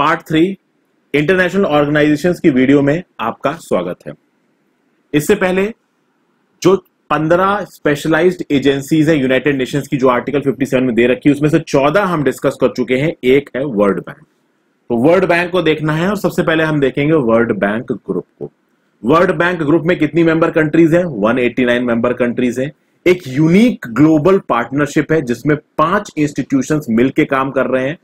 Part three, international organisations की video में आपका स्वागत है। इससे पहले, जो 15 स्पेशलाइज्ड एजेंसीज है यूनाइटेड नेशंस की, जो आर्टिकल 57 में दे रखी है, उसमें से 14 हम डिस्कस कर चुके हैं। एक है वर्ल्ड बैंक। तो वर्ल्ड बैंक को देखना है और सबसे पहले हम देखेंगे वर्ल्ड बैंक ग्रुप को। वर्ल्ड बैंक ग्रुप में कितनी मेंबर कंट्रीज़ है? 189 मेंबर कंट्रीज़ है। एक यूनिक ग्लोबल पार्टनरशिप है, जिसमें पाँच इंस्टीट्यूशंस मिलकर काम कर रहे हैं।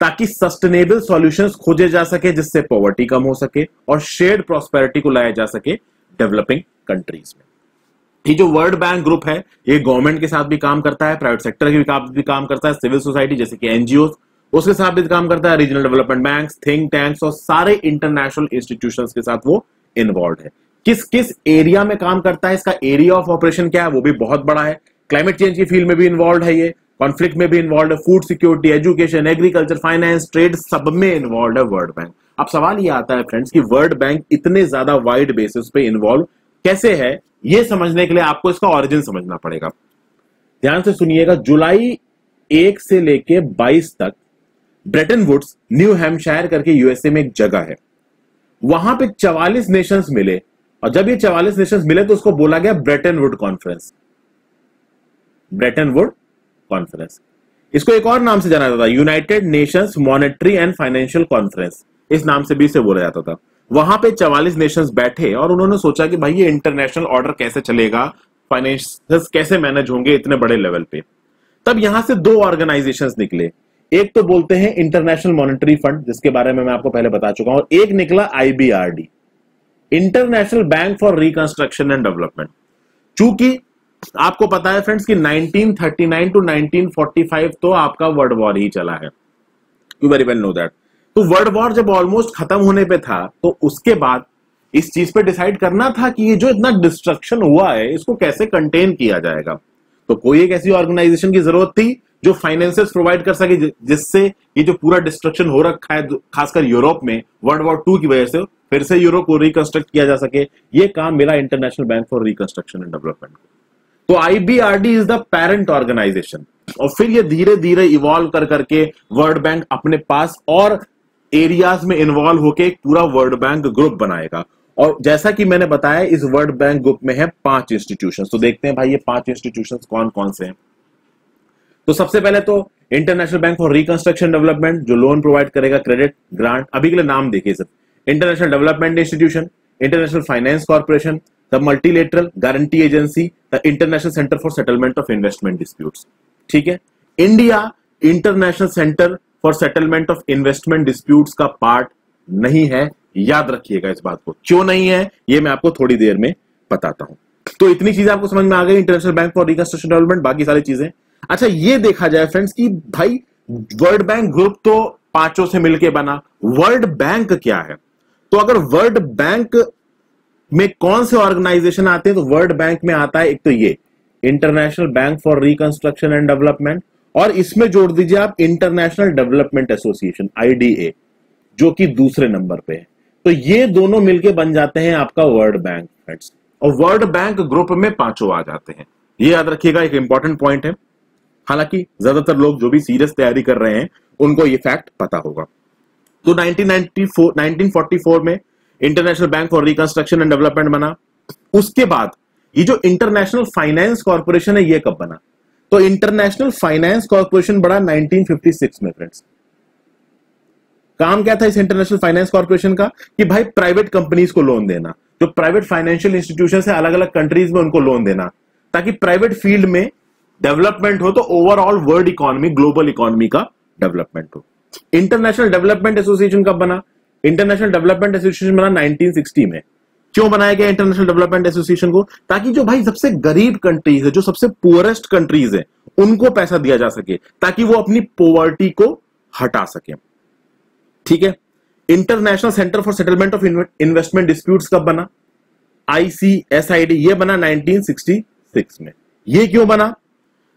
ताकि सस्टेनेबल सॉल्यूशंस खोजे जा सके जिससे पॉवर्टी कम हो सके और शेयर्ड प्रॉस्पेरिटी को लाया जा सके डेवलपिंग कंट्रीज़ में। ये जो वर्ल्ड बैंक ग्रुप है ये गवर्नमेंट के साथ भी काम करता है प्राइवेट सेक्टर के भी, काम करता है सिविल सोसाइटी जैसे कि एनजीओ उसके साथ भी काम करता है regional development bank think tanks और सारे इंटरनेशनल इंस्टीट्यूशन के साथ वो इन्वॉल्व है। किस किस एरिया में काम करता है इसका एरिया ऑफ़ ऑपरेशन क्या है वो भी बहुत बड़ा है। क्लाइमेट चेंज की फ़ील्ड में भी इन्वॉल्व है ये। कॉन्फ्लिक्ट में भी इन्वॉल्व है food security education agriculture finance trade सब में इन्वॉल्व है वर्ल्ड बैंक अब सवाल ये आता है फ्रेंड्स कि वर्ल्ड बैंक इतने ज़्यादा वाइड बेसिस पे इन्वॉल्व कैसे है? ये समझने के लिए आपको इसका ऑरिजिन समझना पड़ेगा। ध्यान से सुनिएगा, जुलाई एक से लेके बाईस तक ब्रेटन वुड्स न्यू हैम्पशायर करके यूएसए में एक जगह है। वहाँ पे चवालीस नेशंस मिले और जब ये चवालीस नेशंस मिले तो उसको बोला गया Bretton Wood conference Bretton Wood conference इसको एक और नाम से जाना जाता था United Nations Monetary and Financial Conference इस नाम से भी इसे बोला जाता था। वहाँ पे चवालीस नेशंस बैठे और उन्होंने सोचा कि भाई ये इंटरनेशनल ऑर्डर कैसे चलेगा? फाइनेंशियल कैसे मैनेज होंगे इतने बड़े लेवल पे? तब यहाँ से दो ऑर्गेनाइजेशंस निकले। एक तो बोलते हैं इंटरनेशनल मॉनेटरी फंड जिसके बारे में मैं आपको पहले बता चुका हूँ एक निकला IBRD International Bank for Reconstruction and Development चूँकि आपको पता है फ्रेंड्स कि 1939 टू 1945 तो आपका वर्ल्ड वॉर ही चला है। You very well know that तो वर्ल्ड वॉर जब ऑलमोस्ट खत्म होने पे था तो उसके बाद इस चीज़ पे डिसाइड करना था कि ये जो इतना डिस्ट्रक्शन हुआ है, इसको कैसे कंटेन किया जाएगा? तो कोई एक ऐसी ऑर्गेनाइजेशन की ज़रूरत थी जो फाइनेंसेस प्रोवाइड कर सके जिससे ये जो पूरा डिस्ट्रक्शन हो रखा है खासकर यूरोप में वर्ल्ड वॉर टू की वजह से, फिर से यूरोप को रिकंस्ट्रक्ट किया जा सके। ये काम मिला International Bank for Reconstruction and Development को। तो IBRD is the parent organisation और फिर ये धीरे धीरे इवॉल्व कर करके वर्ल्ड बैंक अपने पास और एरियाज़ में इन्वॉल्व होके एक पूरा वर्ल्ड बैंक ग्रुप बनाएगा। और जैसा कि मैंने बताया, इस वर्ल्ड बैंक ग्रुप में है पाँच इंस्टीट्यूशन तो देखते हैं भाई ये पाँच इंस्टीट्यूशन कौन कौन से हैं। तो सबसे पहले तो International Bank for Reconstruction Development जो लोन प्रोवाइड करेगा क्रेडिट ग्रांट अभी के लिए नाम देखिए sir International Development Institution International Finance Corporation the Multilateral Guarantee Agency the International Centre for Settlement of Investment Disputes ठीक है? India International Centre for Settlement of Investment Disputes का part नहीं है। याद रखिएगा इस बात को। क्यों नहीं है? ये मैं आपको थोड़ी देर में बताता हूँ। तो इतनी चीज़ें आपको समझ में आ गई International Bank for Reconstruction Development बाकी सारी चीज़ें। अच्छा ये देखा जाए फ्रेंड्स कि भाई वर्ल्ड बैंक ग्रुप तो पाँचों से मिलके बना। वर्ल्ड बैंक क्या है? तो अगर वर्ल्ड बैंक में कौन से ऑर्गेनाइजेशन आते हैं? तो वर्ल्ड बैंक में आता है, एक तो ये International Bank for Reconstruction and Development और इसमें जोड़ दीजिए आप इंटरनेशनल डेवलपमेंट एसोसिएशन आईडीए जो कि दूसरे नंबर पे है। तो ये दोनों मिलके बन जाते हैं आपका वर्ल्ड बैंक फ्रेंड्स और वर्ल्ड बैंक ग्रुप में पाँचों आ जाते हैं। ये याद रखिएगा, एक इंपॉर्टेंट पॉइंट है। हालाँकि ज़्यादातर लोग जो भी सीरियस तैयारी कर रहे हैं, उनको ये फैक्ट पता होगा। तो 1994 1944 में International Bank for Reconstruction and Development बना। उसके बाद ये जो इंटरनेशनल फाइनेंस कॉर्पोरेशन है, ये कब बना? तो इंटरनेशनल फाइनेंस कॉर्पोरेशन बड़ा 1956 में फ्रेंड्स काम क्या था इस इंटरनेशनल फाइनेंस कॉर्पोरेशन का? कि भाई प्राइवेट कंपनीज़ को लोन देना, जो प्राइवेट फाइनेंशियल इंस्टीट्यूशन है अलग अलग कंट्रीज़ में उनको लोन देना, ताकि प्राइवेट फ़ील्ड में डेवलपमेंट हो तो overall world economy global economy का डेवलपमेंट हो। इंटरनेशनल डेवलपमेंट एसोसिएशन कब बना? इंटरनेशनल डेवलपमेंट एसोसिएशन बना 1960 में। क्यों बनाया गया इंटरनेशनल डेवलपमेंट एसोसिएशन को? ताकि जो भाई सबसे गरीब कंट्रीज़ है, जो सबसे पुअरेस्ट कंट्रीज़ है, उनको पैसा दिया जा सके, ताकि वो अपनी पोवर्टी को हटा सके। ठीक है? International Centre for Settlement of Investment Dispute कब बना? आईसीएसआईडी ये बना 1966 में। ये क्यों बना?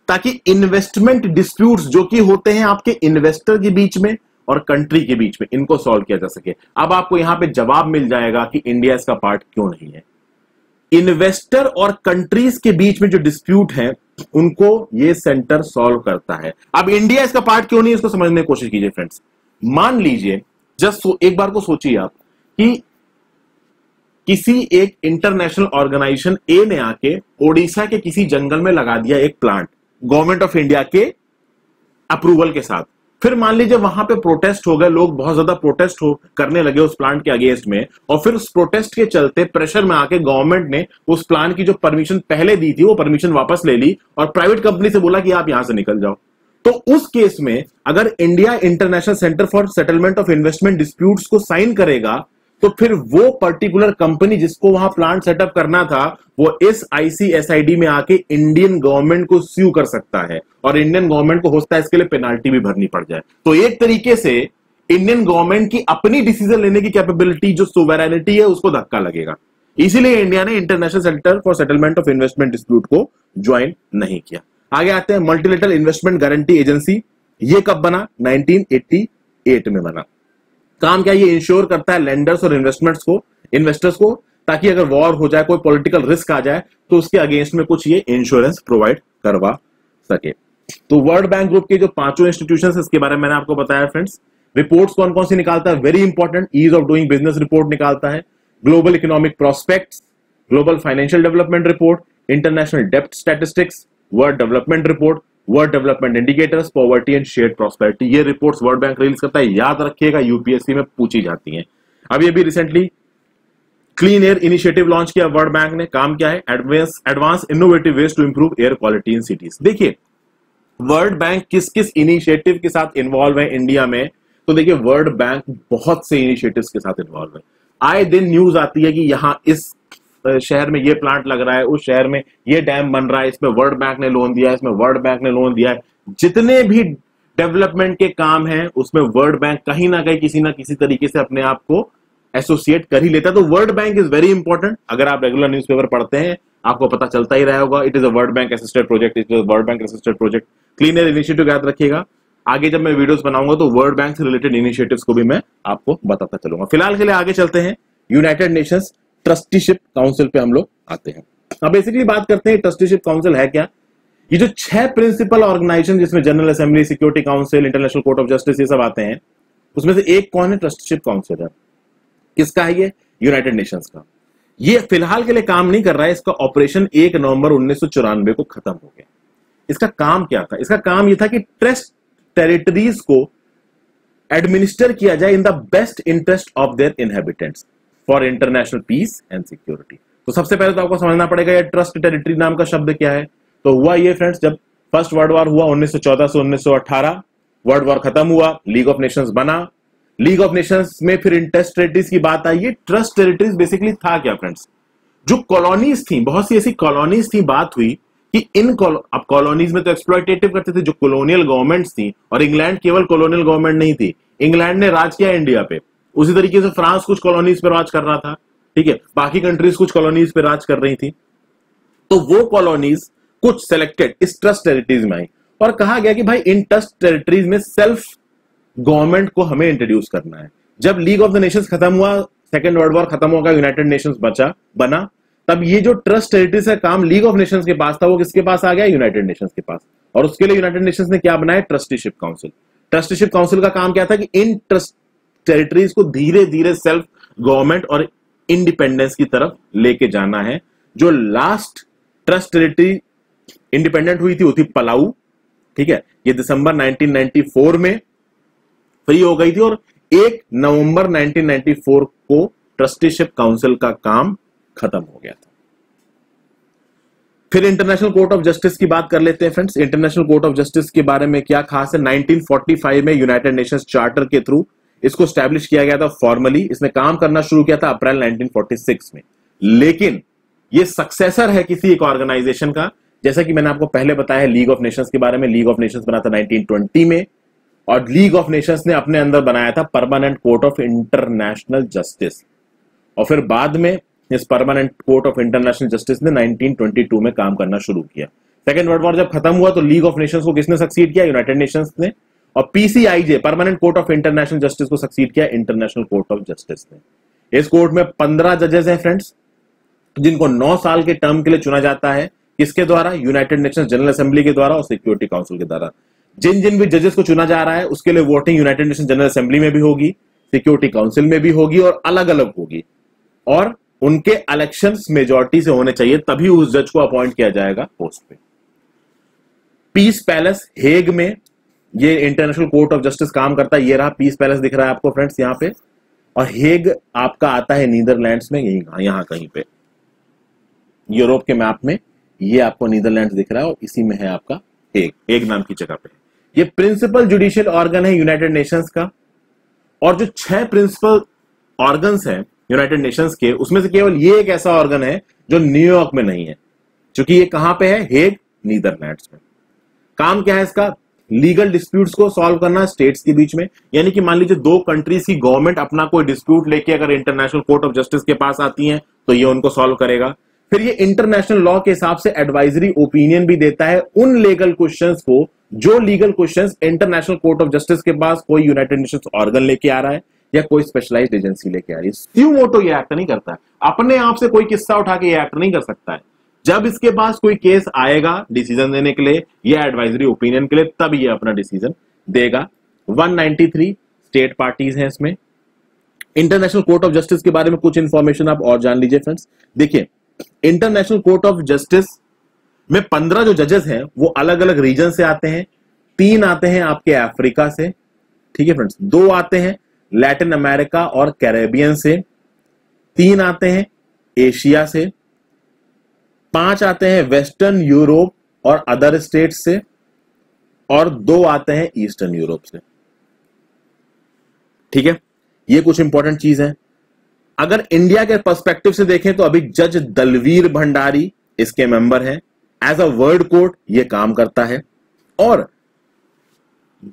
ताकि इन्वेस्टमेंट डिस्प्यूट्स जो कि होते हैं आपके इन्वेस्टर के बीच में और कंट्री के बीच में इनको सॉल्व किया जा सके। अब आपको यहाँ पे जवाब मिल जाएगा कि इंडिया इसका पार्ट क्यों नहीं है। इन्वेस्टर और कंट्रीज़ के बीच में जो डिस्प्यूट है, उनको ये सेंटर सॉल्व करता है। अब इंडिया इसका पार्ट क्यों नहीं है इसको समझने की कोशिश कीजिए फ्रेंड्स मान लीजिए, जस्ट एक बार को सोचिए आप कि किसी एक इंटरनेशनल ऑर्गेनाइजेशन ए ने आके ओडिशा के किसी जंगल में लगा दिया एक प्लांट गवर्नमेंट ऑफ़ इंडिया के अप्रूवल के साथ। फिर मान लीजिए वहाँ पे प्रोटेस्ट हो गए, लोग बहुत ज़्यादा प्रोटेस्ट हो, करने लगे उस प्लांट के अगेंस्ट में, और फिर उस प्रोटेस्ट के चलते प्रेशर में आके गवर्नमेंट ने उस प्लांट की जो परमिशन पहले दी थी, वो परमिशन वापस ले ली, और प्राइवेट कंपनी से बोला कि आप यहाँ से निकल जाओ। तो उस केस में अगर India International Centre for Settlement of Investment Disputes को साइन करेगा तो फिर वो पर्टिकुलर कंपनी जिसको वहाँ प्लांट सेटअप करना था, वो इस आईसीएसआईडी में आके इंडियन गवर्नमेंट को स्यू कर सकता है। और इंडियन गवर्नमेंट को होता है इसके लिए पेनाल्टी भी भरनी पड़ जाए। तो एक तरीके से इंडियन गवर्नमेंट की अपनी डिसीज़न लेने की कैपेबिलिटी जो सोवेरानिटी है, उसको धक्का लगेगा। इसीलिए इंडिया ने International Centre for Settlement of Investment Dispute को ज्वाइन नहीं किया। आगे आते हैं मल्टीलेटरल इन्वेस्टमेंट गारंटी एजेंसी ये कब बना? 1988 में बना। काम क्या ये इंश्योर करता है लेंडर्स और इन्वेस्टमेंट्स को इन्वेस्टर्स को, ताकि अगर वॉर हो जाए, कोई पॉलिटिकल रिस्क आ जाए तो उसके अगेंस्ट में कुछ ये इंश्योरेंस प्रोवाइड करवा सके। तो वर्ल्ड बैंक ग्रुप के जो पाँचों इंस्टीट्यूशन इसके बारे में मैंने आपको बताया फ्रेंड्स रिपोर्ट्स कौन कौन सी निकालता है? Very important ease of doing business report निकालता है। Global economic prospects global financial development report international dept statistics world development report world development indicators poverty and share prosperity ये रिपोर्ट्स वर्ल्ड बैंक रिलीज़ करता है। याद रखिएगा UPSC में पूछी जाती हैं। अभी अभी recently clean air initiative launch किया वर्ल्ड बैंक ने। काम क्या है? Advance advance innovative ways to improve air quality in cities देखिए वर्ल्ड बैंक किस किस इनिशिएटिव के साथ इन्वॉल्व है इंडिया में? तो देखिए वर्ल्ड बैंक बहुत से इनिशिएटिव्स के साथ इन्वॉल्व है। आए दिन न्यूज़ आती है कि यहाँ इस शहर में ये प्लांट लग रहा है, उस शहर में ये डैम बन रहा है, इसमें वर्ल्ड बैंक ने लोन दिया है, इसमें वर्ल्ड बैंक ने लोन दिया है। जितने भी डेवलपमेंट के काम हैं, उसमें वर्ल्ड बैंक कहीं ना कहीं किसी ना किसी तरीके से अपने आप को एसोसिएट कर ही लेता है। तो World Bank is very important अगर आप रेगुलर न्यूज़पेपर पढ़ते हैं, आपको पता चलता ही रहा होगा it is a World Bank assisted project it is World Bank assisted project clean air initiative याद रखिएगा। आगे जब मैं वीडियोस बनाऊँगा तो वर्ल्ड बैंक से रिलेटेड इनिशिएटिव्स को भी मैं आपको बताता चलूँगा। फ़िलहाल के लिए आगे चलते हैं। यूनाइटेड नेशंस ट्रस्टीशिप काउंसिल पे हम लोग आते हैं। अब बेसिकली बात करते हैं ट्रस्टीशिप काउंसिल है क्या? ये जो छह प्रिंसिपल ऑर्गेनाइजेशन जिसमें General Assembly Security Council International Court of Justice ये सब आते हैं, उसमें से एक कौन है? ट्रस्टीशिप काउंसिल है। किसका है ये? यूनाइटेड नेशंस का। ये फ़िलहाल के लिए काम नहीं कर रहा है, इसका ऑपरेशन एक नवंबर उन्नीस सौ चौरानवे को खत्म हो गया। इसका काम क्या था? इसका काम यह था कि ट्रस्ट टेरिटरीज को एडमिनिस्टर किया जाए in the best interest of their inhabitants for international peace and security तो सबसे पहले तो आपको समझना पड़ेगा ये ट्रस्ट टेरिटरी नाम का शब्द क्या है। तो हुआ ये फ्रेंड्स जब फ़र्स्ट वर्ल्ड वॉर हुआ 1914 से 1918 वर्ल्ड वॉर खत्म हुआ लीग ऑफ़ नेशंस बना। लीग ऑफ़ नेशंस में फिर इन टेस्ट टेरिटरीज की बात आई, ये ट्रस्ट टेरिटरीज बेसिकली था क्या फ्रेंड्स जो कॉलोनीज थी, बहुत सी ऐसी कॉलोनीज थी, बात हुई कि इन अब कॉलोनीज में तो एक्सप्लोइटेटिव करते थे जो कॉलोनियल गवर्नमेंट्स थी, और इंग्लैंड केवल कॉलोनियल गवर्नमेंट नहीं थी। इंग्लैंड ने राज किया इंडिया पे। उसी तरीके से फ्रांस कुछ कॉलोनीज पर राज कर रहा था, ठीक है? बाकी कंट्रीज़ कुछ कॉलोनीज पे राज कर रही थी। तो वो कॉलोनीज कुछ सिलेक्टेड इस ट्रस्ट टेरिटरीज में आई और कहा गया कि भाई, इन ट्रस्ट टेरिटरीज में सेल्फ गवर्नमेंट को हमें इंट्रोड्यूस करना है। जब लीग ऑफ़ द नेशंस खत्म हुआ सेकेंड वर्ल्ड वॉर खत्म होगा यूनाइटेड नेशंस बचा, बना, तब ये जो ट्रस्ट टेरिटरीज का काम लीग ऑफ़ नेशंस के पास था, वो किसके पास आ गया? यूनाइटेड नेशंस के पास। और उसके लिए यूनाइटेड नेशंस ने क्या बनाया? ट्रस्टीशिप काउंसिल ट्रस्टीशिप काउंसिल का काम क्या था कि इन ट्रस्ट टेरिटरीज को धीरे धीरे सेल्फ गवर्नमेंट और इंडिपेंडेंस की तरफ़ लेके जाना है। जो लास्ट ट्रस्ट टेरिटरी इंडिपेंडेंट हुई थी, वो थी पलाऊ ठीक है? ये दिसंबर 1994 में फ्री हो गई थी और एक नवंबर 1994 को ट्रस्टीशिप काउंसिल का काम खत्म हो गया था। फिर इंटरनेशनल कोर्ट ऑफ़ जस्टिस की बात कर लेते हैं friends International Court of Justice के बारे में क्या खास है? 1945 में यूनाइटेड नेशंस चार्टर के थ्रू इसको स्टैब्लिश किया गया था फॉर्मली इसने काम करना शुरू किया था अप्रैल 1946 में। लेकिन ये सक्सेसर है किसी एक ऑर्गेनाइजेशन का, जैसा कि मैंने आपको पहले बताया लीग ऑफ़ नेशंस के बारे में। लीग ऑफ़ नेशंस बना था 1920 में, और लीग ऑफ़ नेशंस ने अपने अंदर बनाया था Permanent Court of International Justice और फिर बाद में इस Permanent Court of International Justice ने 1922 में काम करना शुरू किया। सेकेंड वर्ल्ड वॉर जब खत्म हुआ तो लीग ऑफ़ नेशंस को किसने सक्सीड किया? यूनाइटेड नेशंस ने। और PCIJ Permanent Court of International Justice को सक्सीड किया इंटरनेशनल कोर्ट ऑफ़ जस्टिस ने। इस कोर्ट में पंद्रह जजेस हैं फ्रेंड्स जिनको नौ साल के टर्म के लिए चुना जाता है। किसके द्वारा? यूनाइटेड नेशन जनरल असेंबली के द्वारा और सिक्योरिटी काउंसिल के द्वारा। जिन जिन भी जजेस को चुना जा रहा है, उसके लिए voting United Nation General Assembly में भी होगी सिक्योरिटी काउंसिल में भी होगी और अलग अलग होगी। और उनके इलेक्शन मेजोरिटी से होने चाहिए, तभी उस जज को अपॉइंट किया जाएगा पोस्ट पे। पीस पैलेस हेग में ये इंटरनेशनल कोर्ट ऑफ़ जस्टिस काम करता है, ये रहा पीस पैलेस दिख रहा है आपको फ्रेंड्स यहाँ पे। और हेग आपका आता है नीदरलैंड्स में, यही यहाँ कहीं पे। यूरोप के मैप में ये आपको नीदरलैंड्स दिख रहा है और इसी में है आपका हेग हेग नाम की जगह पे। ये प्रिंसिपल जुडिशियल ऑर्गन है यूनाइटेड नेशंस का। और जो छह प्रिंसिपल ऑर्गन है यूनाइटेड नेशंस के, उसमें से केवल ये एक ऐसा ऑर्गन है जो न्यूयॉर्क में नहीं है, क्योंकि ये कहाँ पे है? हेग नीदरलैंड्स में। काम क्या है इसका? लीगल डिस्प्यूट्स को सॉल्व करना स्टेट्स के बीच में। यानी कि मान लीजिए दो कंट्रीज़ की गवर्नमेंट अपना कोई डिस्प्यूट लेके अगर इंटरनेशनल कोर्ट ऑफ़ जस्टिस के पास आती है तो ये उनको सॉल्व करेगा। फिर ये इंटरनेशनल लॉ के हिसाब से एडवाइजरी ओपिनियन भी देता है उन लीगल क्वेश्चंस को, जो legal questions international court of justice के पास कोई यूनाइटेड नेशंस ऑर्गन लेके आ रहा है या कोई स्पेशलाइज्ड एजेंसी लेके आ रही है। स्यू मोटो ये एक्ट नहीं करता है। अपने आप से कोई किस्सा उठा के ये एक्ट नहीं कर सकता है। जब इसके पास कोई केस आएगा डिसीज़न देने के लिए या एडवाइजरी ओपिनियन के लिए तब ये अपना डिसीज़न देगा। 193 स्टेट पार्टीज़ हैं इसमें। इंटरनेशनल कोर्ट ऑफ़ जस्टिस के बारे में कुछ इंफॉर्मेशन आप और जान लीजिए फ्रेंड्स देखिए इंटरनेशनल कोर्ट ऑफ़ जस्टिस में पंद्रह जो जजेस हैं, वो अलग अलग रीजन से आते हैं। तीन आते हैं आपके अफ्रीका से। ठीक है फ्रेंड्स दो आते हैं लैटिन अमेरिका और कैरेबियन से। तीन आते हैं एशिया से। पाँच आते हैं वेस्टर्न यूरोप और अदर स्टेट से, और दो आते हैं ईस्टर्न यूरोप से। ठीक है? ये कुछ इंपॉर्टेंट चीज़ है। अगर इंडिया के पर्सपेक्टिव से देखें तो अभी जज दलवीर भंडारी इसके मेंबर हैं। एज अ वर्ल्ड कोर्ट ये काम करता है। और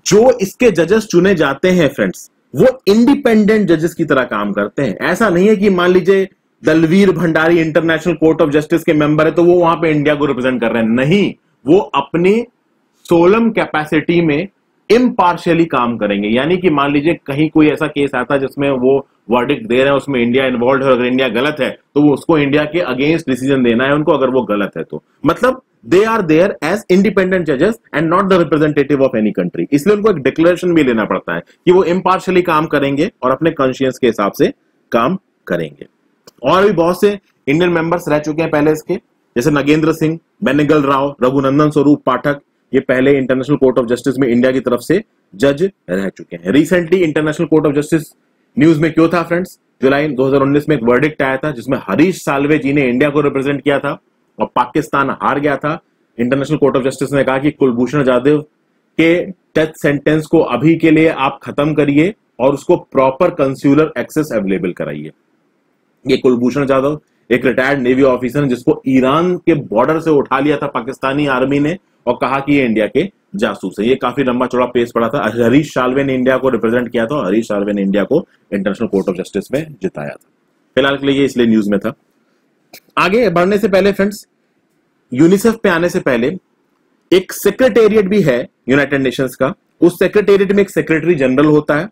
जो इसके जजेस चुने जाते हैं फ्रेंड्स वो इंडिपेंडेंट जजेस की तरह काम करते हैं। ऐसा नहीं है कि मान लीजिए Dalveer Bhandari international court of justice के मेंबर है तो वो वहाँ पे इंडिया को रिप्रेजेंट कर रहे हैं। नहीं, वो अपनी सोलम कैपेसिटी में इम्पार्शियली काम करेंगे। यानी कि मान लीजिए कहीं कोई ऐसा केस आता है जिसमें वो वर्डिक दे रहे हैं, उसमें इंडिया इन्वॉल्व है अगर इंडिया गलत है तो वो उसको इंडिया के अगेंस्ट डिसीज़न देना है उनको, अगर वो गलत है तो। मतलब they are there as independent जजेस and not the representative of any country इसलिए उनको एक डिक्लेरेशन भी लेना पड़ता है कि वो इम्पार्शियली काम करेंगे और अपने कॉन्शियस के हिसाब से काम करेंगे। और भी बहुत से इंडियन मेंबर्स रह चुके हैं पहले इसके। जैसे नगेंद्र सिंह, बेनेगल राव, रघुनंदन स्वरूप पाठक, ये पहले इंटरनेशनल कोर्ट ऑफ़ जस्टिस में इंडिया की तरफ़ से जज रह चुके हैं। Recently international court of justice news में क्यों था फ्रेंड्स जुलाई 2019 में एक वर्डिक्ट आया था, जिसमें हरीश सालवे जी ने इंडिया को रिप्रेजेंट किया था और पाकिस्तान हार गया था। इंटरनेशनल कोर्ट ऑफ़ जस्टिस ने कहा कि कुलभूषण जाधव के डेथ सेंटेंस को अभी के लिए आप खत्म करिए और उसको प्रॉपर कंस्यूलर एक्सेस अवेलेबल कराइए। ये कुलभूषण जाधव, एक रिटायर्ड नेवी ऑफिसर है, जिसको ईरान के बॉर्डर से उठा लिया था पाकिस्तानी आर्मी ने और कहा कि ये इंडिया के जासूस है। ये काफ़ी लंबा चौड़ा पेश पड़ा था। हरीश सालवे ने इंडिया को रिप्रेजेंट किया था हरीश सालवे ने इंडिया को इंटरनेशनल कोर्ट ऑफ़ जस्टिस में जिताया था। फ़िलहाल के लिए इसलिए न्यूज़ में था। आगे बढ़ने से पहले फ्रेंड्स यूनिसेफ पे आने से पहले एक सेक्रेटेरिएट भी है यूनाइटेड नेशंस का। उस सेक्रेटेरिएट में एक सेक्रेटरी जनरल होता है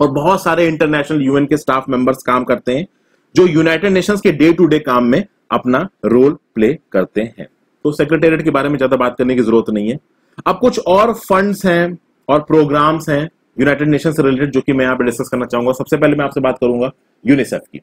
और बहुत सारे इंटरनेशनल यूएन के स्टाफ मेंबर्स काम करते हैं। जो यूनाइटेड नेशंस के डे टू डे काम में अपना रोल प्ले करते हैं। तो सेक्रेटेरिएट के बारे में ज़्यादा बात करने की ज़रूरत नहीं है। अब कुछ और फंड्स हैं और प्रोग्राम्स हैं यूनाइटेड नेशन से रिलेटेड जो कि मैं यहाँ पे डिस्कस करना चाहूँगा। सबसे पहले मैं आपसे बात करूँगा यूनिसेफ की।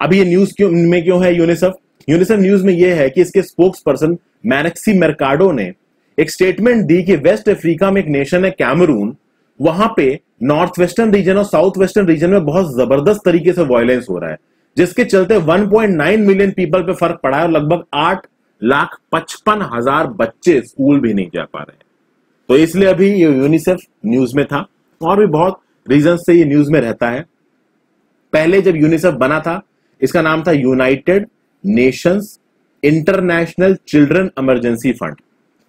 अभी ये न्यूज़ क्यों, में क्यों है यूनिसेफ यूनिसेफ न्यूज़ में ये है कि इसके स्पोक्स पर्सन मैनेक्सी मेरकाडो ने एक स्टेटमेंट दी कि वेस्ट अफ्रीका में एक नेशन है कैमरून वहाँ पे नॉर्थ वेस्टर्न रीजन और साउथ वेस्टर्न रीजन में बहुत ज़बरदस्त तरीके से वायलेंस हो रहा है। जिसके चलते 1.9 मिलियन पीपल पे फ़र्क पड़ा है और लगभग आठ लाख पचपन हज़ार बच्चे स्कूल भी नहीं जा पा रहे हैं। तो इसलिए अभी ये यूनिसेफ न्यूज़ में था। और भी बहुत रीजन से ये न्यूज़ में रहता है। पहले जब यूनिसेफ बना था, इसका नाम था United Nations International Children Emergency Fund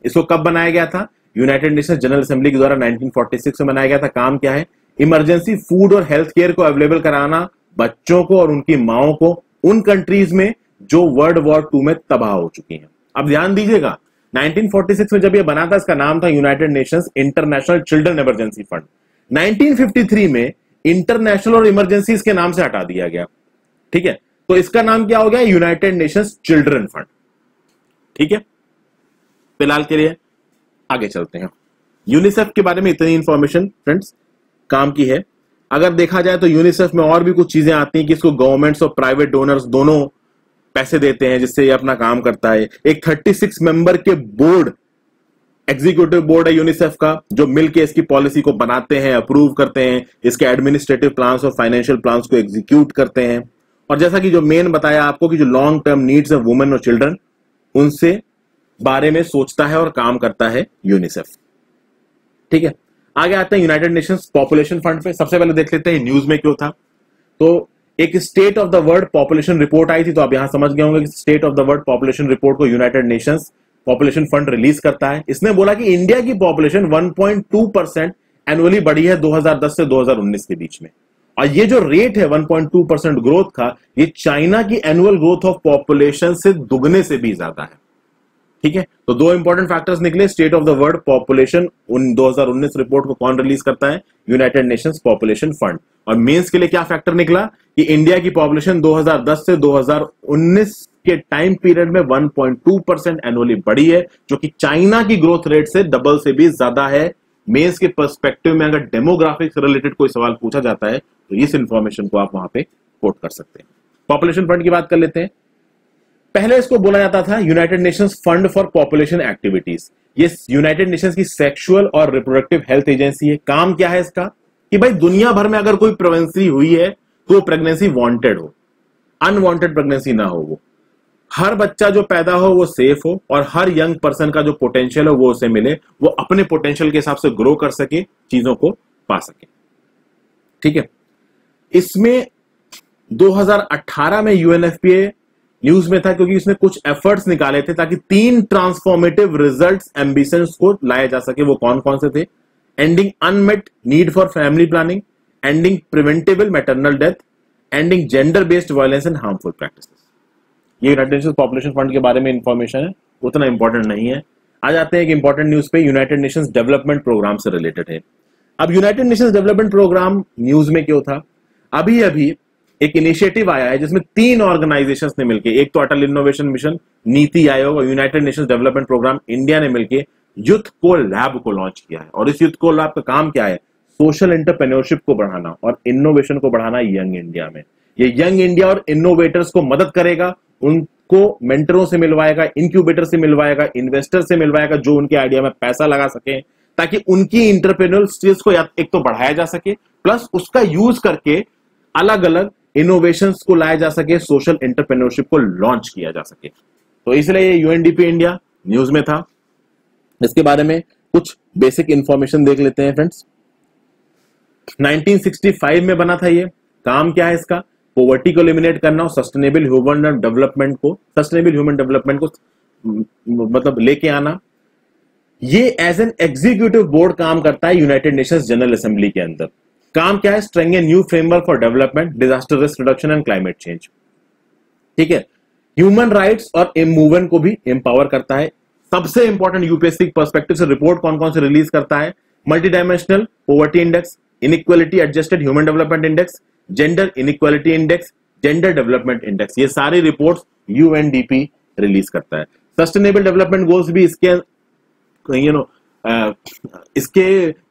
इसको कब बनाया गया था? यूनाइटेड नेशन जनरल असेंबली के द्वारा 1946 में बनाया गया था। काम क्या है? इमरजेंसी फ़ूड और हेल्थ केयर को अवेलेबल कराना बच्चों को और उनकी माओ को उन कंट्रीज़ में जो वर्ल्ड वॉर टू में तबाह हो चुकी हैं। अब ध्यान दीजिएगा 1946 में जब यह बना था, इसका नाम था United Nations International Children Emergency Fund 1953 में इंटरनेशनल और इमरजेंसी के नाम से हटा दिया गया। ठीक है? तो इसका नाम क्या हो गया? यूनाइटेड नेशंस चिल्ड्रन फंड ठीक है? फ़िलहाल के लिए आगे चलते हैं। यूनिसेफ के बारे में इतनी इंफॉर्मेशन फ्रेंड्स काम की है। अगर देखा जाए तो यूनिसेफ में और भी कुछ चीज़ें आती हैं कि इसको गवर्नमेंट्स और प्राइवेट डोनर्स दोनों पैसे देते हैं, जिससे ये अपना काम करता है। एक 36 मेंबर के बोर्ड एग्जीक्यूटिव बोर्ड है यूनिसेफ का, जो मिलकर इसकी पॉलिसी को बनाते हैं अप्रूव करते हैं, इसके एडमिनिस्ट्रेटिव प्लान और फाइनेंशियल प्लान को एग्जीक्यूट करते हैं। और जैसा कि जो मेन बताया आपको कि जो लॉन्ग टर्म नीड्स है वुमेन और चिल्ड्रन उनसे बारे में सोचता है और काम करता है यूनिसेफ ठीक है? आगे आते हैं यूनाइटेड नेशंस पॉपुलेशन फंड पे। सबसे पहले देख लेते हैं न्यूज़ में क्यों था। तो एक State of the World Population report आई थी तो आप यहाँ समझ गए होंगे कि State of the World Population report को United Nations Population Fund release करता है। इसने बोला कि इंडिया की पॉपुलेशन 1.2 परसेंट एनुअली बढ़ी है 2010 से 2019 के बीच में। और ये जो रेट है 1.2 परसेंट ग्रोथ का, ये चाइना की एनुअल ग्रोथ ऑफ़ पॉपुलेशन से दुगने से भी ज़्यादा है। ठीक है? तो दो इंपॉर्टेंट फैक्टर्स निकले State of the World Population उन 2019 रिपोर्ट को कौन रिलीज़ करता है? यूनाइटेड नेशंस पॉपुलेशन फंड और मेंस के लिए क्या फैक्टर निकला? कि इंडिया की पॉपुलेशन 2010 से 2019 के टाइम पीरियड में 1.2 परसेंट एनुअली बढ़ी है, जो कि चाइना की ग्रोथ रेट से डबल से भी ज़्यादा है। मेंस के परस्पेक्टिव में अगर डेमोग्राफिक्स रिलेटेड कोई सवाल पूछा जाता है तो इस इंफॉर्मेशन को आप वहाँ पे कोट कर सकते हैं। पॉपुलेशन फंड की बात कर लेते हैं। पहले इसको बोला जाता था United Nations Fund for Population Activities ये यूनाइटेड नेशंस की सेक्सुअल और रिप्रोडक्टिव हेल्थ एजेंसी है। काम क्या है इसका? कि भाई दुनिया भर में अगर कोई प्रेगनेंसी हुई है तो प्रेगनेंसी वांटेड हो। अनवांटेड प्रेगनेंसी ना हो वो। हर बच्चा जो पैदा हो, वो सेफ़ हो, और हर यंग पर्सन का जो पोटेंशियल हो, वो उसे मिले। वो अपने पोटेंशियल के हिसाब से ग्रो कर सके, चीज़ों को पा सके। ठीक है? इसमें 2018 में यूएनएफपीए न्यूज़ में था क्योंकि उसने कुछ एफर्ट्स निकाले थे ताकि तीन ट्रांसफॉर्मेटिव रिजल्ट्स एम्बिशंस को लाया जा सके। वो कौन कौन से थे? Ending unmet need for family planning ending preventable maternal death ending gender based violence and harmful practice ये यूनाइटेड नेशंस पॉपुलेशन फंड के बारे में इंफॉर्मेशन है। उतना इंपॉर्टेंट नहीं है। आ जाते हैं एक इंपॉर्टेंट न्यूज़ पे यूनाइटेड नेशंस डेवलपमेंट प्रोग्राम से रिलेटेड है। अब United Nations Development Programme news में क्यों था? अभी अभी एक इनिशिएटिव आया है जिसमें तीन ऑर्गेनाइजेशंस ने मिलकर एक तो अटल इनोवेशन मिशन नीति आयोग और United Nations Development Programme India ने मिलकर युथ को लैब को लॉन्च किया है। और इस युथ को लैब का काम क्या है? सोशल एंटरप्रेन्योरशिप को बढ़ाना और इनोवेशन को बढ़ाना यंग इंडिया में। ये यंग इंडिया और इनोवेटर्स को मदद करेगा, उनको मेंटरों से मिलवाएगा इंक्यूबेटर से मिलवाएगा इन्वेस्टर से मिलवाएगा, जो उनके आइडिया में पैसा लगा सके, ताकि उनकी इंटरप्रेन्योर स्किल्स को एक तो बढ़ाया जा सके प्लस उसका यूज़ करके अलग अलग इनोवेशन को लाया जा सके सोशल एंटरप्रेन्योरशिप को लॉन्च किया जा सके। तो इसलिए यूएनडीपी इंडिया न्यूज़ में था। इसके बारे में कुछ बेसिक इंफॉर्मेशन देख लेते हैं फ्रेंड्स 1965 में बना था ये। काम क्या है इसका? पोवर्टी को एलिमिनेट करना और सस्टेनेबल ह्यूमन डेवलपमेंट को सस्टेनेबल ह्यूमन डेवलपमेंट को मतलब लेके आना। ये एज एन एग्जीक्यूटिव बोर्ड काम करता है यूनाइटेड नेशंस जनरल असेंबली के अंदर। काम क्या है? Strengthen new framework for development disaster risk reduction and climate change ठीक है? ह्यूमन राइट्स और मूवमेंट को भी एम्पावर करता है। सबसे इंपॉर्टेंट यूपीएससी पर्सपेक्टिव से रिपोर्ट कौन कौन से रिलीज़ करता है? Multi dimensional poverty index inequality adjusted human development index gender inequality index gender development index ये सारी रिपोर्ट्स यूएनडीपी रिलीज़ करता है। सस्टेनेबल डेवलपमेंट गोल्स भी इसके यू नो इसके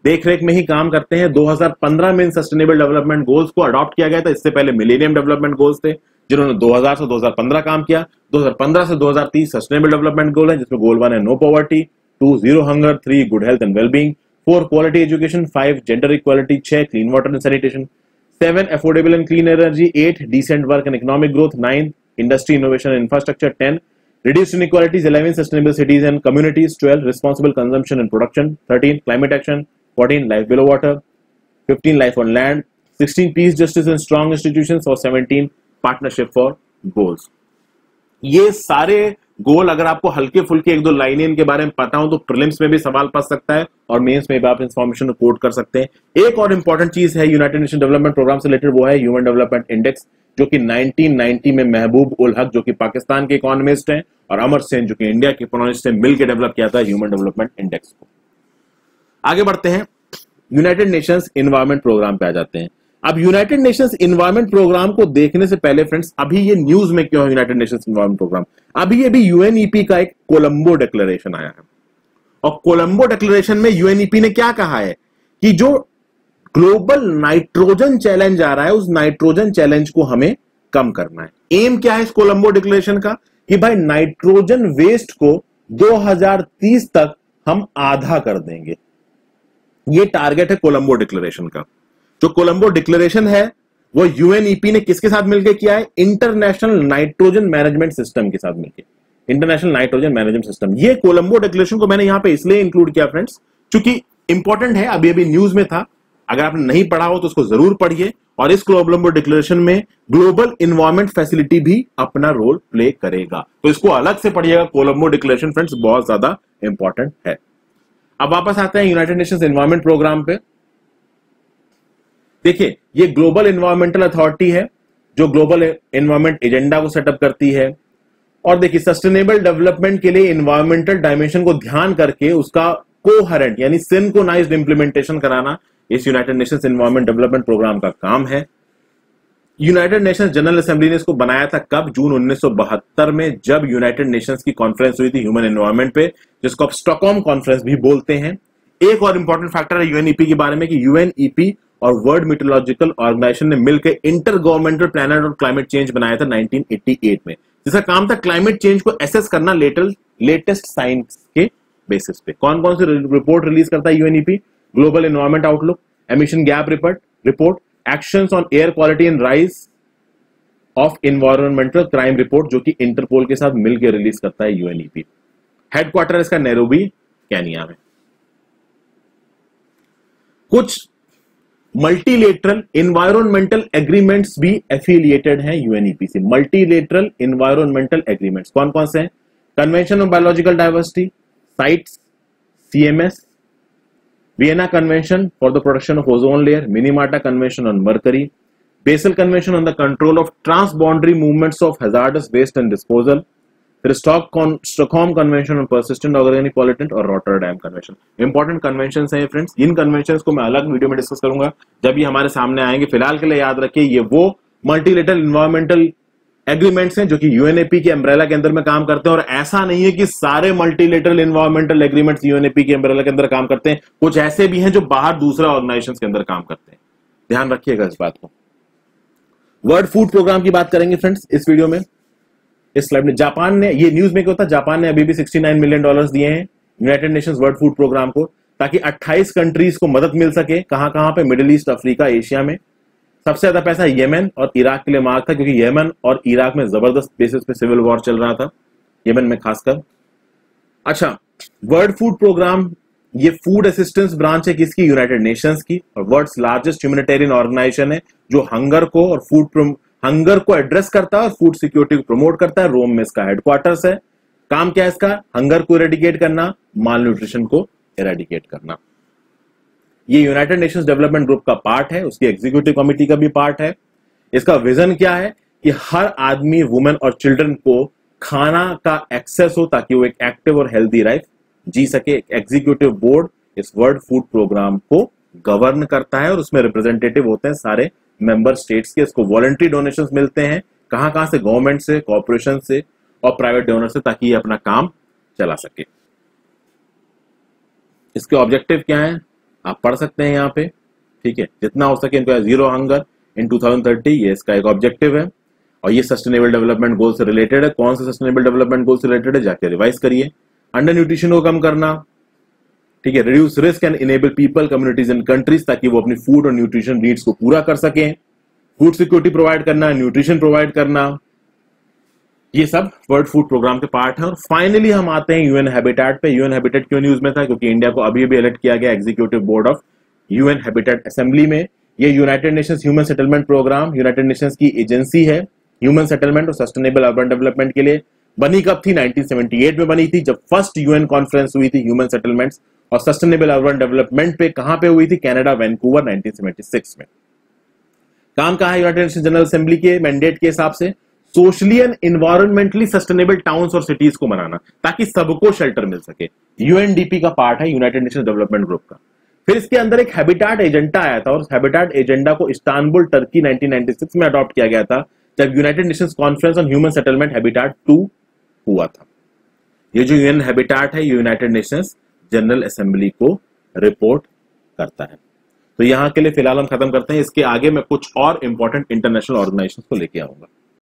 देखरेख में ही काम करते हैं। 2015 में इन सस्टेनेबल डेवलपमेंट गोल्स को अडॉप्ट किया गया था। इससे पहले मिलेनियम डेवलपमेंट गोल्स थे, जिन्होंने 2000 से 2015 काम किया। 2015 से 2030 सस्टेनेबल डेवलपमेंट गोल है, जिसमें गोल वन है no poverty two zero hunger three good health and wellbeing four quality education five gender equality छह clean water and sanitation seven affordable and clean energy eight decent work and economic growth nine industry innovation infrastructure ten Reduced inequalities, 11 sustainable cities and communities, 12 responsible consumption and production, 13 climate action, 14 life below water, 15 life on land, 16 peace, justice and strong institutions और 17 partnership for goals. ये सारे गोल अगर आपको हल्के फुल्के एक दो लाइनें इनके बारे में पता हो तो प्रिलिम्स में भी सवाल पा सकता है और मेंस में भी आप इन्फॉर्मेशन कोट कर सकते हैं एक और इंपॉर्टेंट चीज़ है यूनाइटेड नेशन डेवलपमेंट प्रोग्राम से रिलेटेड वो है ह्यूमन डेवलपमेंट इंडेक्स जो कि 1990 में महबूब उल हक, जो कि पाकिस्तान के इकोनॉमिस्ट हैं, और अमर सेन, जो कि इंडिया के इकोनॉमिस्ट से मिलकर डेवलप किया था ह्यूमन डेवलपमेंट इंडेक्स को। आगे बढ़ते हैं। यूनाइटेड नेशंस इन्वायरमेंट प्रोग्राम पे आ जाते हैं। अब यूनाइटेड नेशंस इन्वायरमेंट प्रोग्राम को देखने से पहले, फ्रेंड्स, अभी ये न्यूज़ में क्यों है यूनाइटेड नेशंस इन्वायरमेंट प्रोग्राम? अभी ये भी यूएनईपी का एक कोलंबो डिक्लेरेशन आया है। और कोलंबो डिक्लेरेशन में यूएनईपी ने क्या कहा है? कि जो ग्लोबल नाइट्रोजन चैलेंज आ रहा है, उस नाइट्रोजन चैलेंज को हमें कम करना है। एम क्या है इस कोलंबो डिक्लेरेशन का? कि भाई नाइट्रोजन वेस्ट को 2030 तक हम आधा कर देंगे। ये टारगेट है कोलंबो डिक्लेरेशन का। जो कोलंबो डिक्लेरेशन है, वो यूएनईपी ने किसके साथ मिलकर किया है? इंटरनेशनल नाइट्रोजन मैनेजमेंट सिस्टम के साथ मिलकर इंटरनेशनल नाइट्रोजन मैनेजमेंट सिस्टम। ये कोलंबो डिक्लेरेशन को मैंने यहाँ पे इसलिए इंक्लूड किया, फ्रेंड्स, क्योंकि इंपॉर्टेंट है अभी अभी न्यूज़ में था अगर आपने नहीं पढ़ा हो तो उसको ज़रूर पढ़िए और इस कोलंबो डिक्लेरेशन में ग्लोबल इन्वायरमेंट फैसिलिटी भी अपना रोल प्ले करेगा। तो इसको अलग से पढ़िएगा। कोलम्बो डिक्लेरेशन फ्रेंड्स, बहुत ज़्यादा इंपॉर्टेंट है। अब वापस आते हैं यूनाइटेड नेशंस एनवायरमेंट प्रोग्राम पे। देखिए, ये ग्लोबल इन्वायरमेंटल अथॉरिटी है, जो ग्लोबल इन्वायरमेंट एजेंडा को सेटअप करती है। और देखिए, सस्टेनेबल डेवलपमेंट के लिए इन्वायरमेंटल डायमेंशन को ध्यान करके उसका कोहरेंट यानी सिंकोनाइज्ड इंप्लीमेंटेशन कराना इस United Nations Environment Development Programme का काम है। यूनाइटेड नेशंस जनरल असेंबली ने इसको बनाया था कब? जून 1972 में, जब यूनाइटेड नेशंस की कॉन्फ्रेंस हुई थी ह्यूमन एनवायरमेंट पे, जिसको आप स्टॉकहोम कॉन्फ्रेंस भी बोलते हैं। एक और इंपॉर्टेंट फैक्टर है यूएनईपी के बारे में कि यूएनईपी और वर्ल्ड मीटोलॉजिकल ऑर्गेनाइजेशन ने मिलकर इंटर गवर्नमेंटल प्लानट और क्लाइमेट चेंज बनाया था 1988 में। जिसका काम था क्लाइमेट चेंज को एसेस करना लेटेस्ट साइंस के बेसिस पे। कौन कौन सी रिपोर्ट रिलीज़ करता है UNEP global environment outlook emission gap report report actions on air quality and rise of environmental crime report जो कि इंटरपोल के साथ मिलकर रिलीज़ करता है यूएनईपी हेडक्वार्टर इसका नैरोबी कैनिया में। कुछ मल्टीलेटरल इन्वायरमेंटल एग्रीमेंट्स भी एफिलिएटेड हैं यूएनईपी से। मल्टीलेटरल इन्वायरमेंटल एग्रीमेंट्स कौन कौन से हैं? Convention of biological diversity CITES CMS Vienna Convention for the Protection of Ozone Layer, Minamata Convention on Mercury, Basel Convention on the Control of Transboundary Movements of Hazardous Waste and Disposal, फिर Stockholm convention on persistent organic pollutants और Rotterdam convention important convention हैं friends इन convention को मैं अलग video में discuss करूँगा जब ये हमारे सामने आएँगे फ़िलहाल के लिए याद रखिए ये वो मल्टीलेटरल इन्वायरमेंटल एग्रीमेंट्स हैं जो कि यूएनएपी के अम्ब्रेला के अंदर में काम करते हैं और ऐसा नहीं है कि सारे मल्टीलेटरल इन्वायरमेंटल एग्रीमेंट्स यूएनएपी के अम्ब्रेला के अंदर काम करते हैं। कुछ ऐसे भी हैं जो बाहर दूसरे ऑर्गेनाइजेशन के अंदर काम करते हैं। ध्यान रखिएगा इस बात को। वर्ल्ड फ़ूड प्रोग्राम की बात करेंगे फ्रेंड्स इस वीडियो में। इस स्लाइड में जापान ने, ये न्यूज़ में क्या होता जापान ने अभी भी 69 मिलियन डॉलर्स दिए हैं United Nations World Food Programme को, ताकि 28 कंट्रीज़ को मदद मिल सके कहाँ कहाँ पे मिडिल ईस्ट अफ्रीका एशिया में। सबसे ज़्यादा पैसा येमेन और इराक के लिए मार्ग था, क्योंकि येमेन और इराक में ज़बरदस्त बेसिस पे सिविल वॉर चल रहा था, येमेन में खासकर। अच्छा वर्ल्ड फ़ूड प्रोग्राम ये फ़ूड असिस्टेंस ब्रांच है किसकी? यूनाइटेड नेशंस की, और वर्ल्ड्स लार्जेस्ट ह्यूमैनिटेरियन ऑर्गेनाइजेशन है, जो हंगर को और फ़ूड हंगर को एड्रेस करता है और फ़ूड सिक्योरिटी को प्रमोट करता है। रोम में इसका हेडक्वार्टर्स है। काम क्या है इसका? हंगर को इरेडिकेट करना माल न्यूट्रिशन को इरेडिकेट करना। ये यूनाइटेड नेशंस डेवलपमेंट ग्रुप का पार्ट है, उसकी एग्जीक्यूटिव कमिटी का भी पार्ट है। इसका विजन क्या है? कि हर आदमी वुमेन और चिल्ड्रन को खाना का एक्सेस हो, ताकि वो एक एक्टिव और हेल्दी लाइफ जी सके। एग्जीक्यूटिव बोर्ड इस वर्ल्ड फ़ूड प्रोग्राम को गवर्न करता है और उसमें रिप्रेजेंटेटिव होते हैं सारे मेंबर स्टेट्स के। इसको वॉलंटरी डोनेशन मिलते हैं। कहाँ कहाँ से? गवर्नमेंट से कॉरपोरेशन से और प्राइवेट डोनर से, ताकि ये अपना काम चला सके। इसके ऑब्जेक्टिव क्या है? आप पढ़ सकते हैं यहाँ पे, ठीक है? जितना हो सके इनको ज़ीरो हंगर इन 2030 ये इसका एक ऑब्जेक्टिव है। और ये सस्टेनेबल डेवलपमेंट गोल से रिलेटेड है। कौन से सस्टेनेबल डेवलपमेंट गोल से रिलेटेड है? जाके रिवाइज करिए। अंडर न्यूट्रिशन को कम करना, ठीक है? Reduce risk and enable people communities and countries ताकि वो अपनी फ़ूड और न्यूट्रिशन नीड्स को पूरा कर सकें। फ़ूड सिक्योरिटी प्रोवाइड करना न्यूट्रिशन प्रोवाइड करना। ये सब वर्ल्ड फ़ूड प्रोग्राम के पार्ट है और फाइनली हम आते हैं यूएन हैबिटेट पे। यूएन हैबिटेट क्यों न्यूज़ में था? क्योंकि इंडिया को अभी अभी अलर्ट किया गया executive board of UN Habitat assembly में। ये United Nations Human Settlement Programme United Nations की एजेंसी है। ह्यूमन सेटलमेंट और सस्टेनेबल अर्बन डेवलपमेंट के लिए। बनी कब थी? 1978 में बनी थी, जब फ़र्स्ट यूएन कॉन्फ्रेंस हुई थी ह्यूमन सेटलमेंट्स और सस्टेनेबल अर्बन डेवलपमेंट पे कहाँ पे हुई थी? कनाडा वैंकूवर 1976 में। काम कहा यूनाइटेड नेशन जनरल असेंबली के? मैंडेट के हिसाब से। Socially and environmentally sustainable towns और सिटीज़ को बनाना, ताकि सबको शेल्टर मिल सके। यूएनडीपी का पार्ट है यूनाइटेड नेशन डेवलपमेंट ग्रुप का। फिर इसके अंदर एक हैबिटाट एजेंडा आया था, और हैबिटाट एजेंडा को इस्तानबुल टर्की 1996 में अडॉप्ट किया गया था, जब United Nations Conference on Human Settlement Habitat two हुआ था। ये जो यूएन हैबिटाट है यूनाइटेड नेशंस जनरल असेंबली को रिपोर्ट करता है। तो यहाँ के लिए फ़िलहाल हम खत्म करते हैं। इसके आगे मैं कुछ और इंपॉर्टेंट इंटरनेशनल ऑर्गेनाइजेशन को लेके आऊँगा।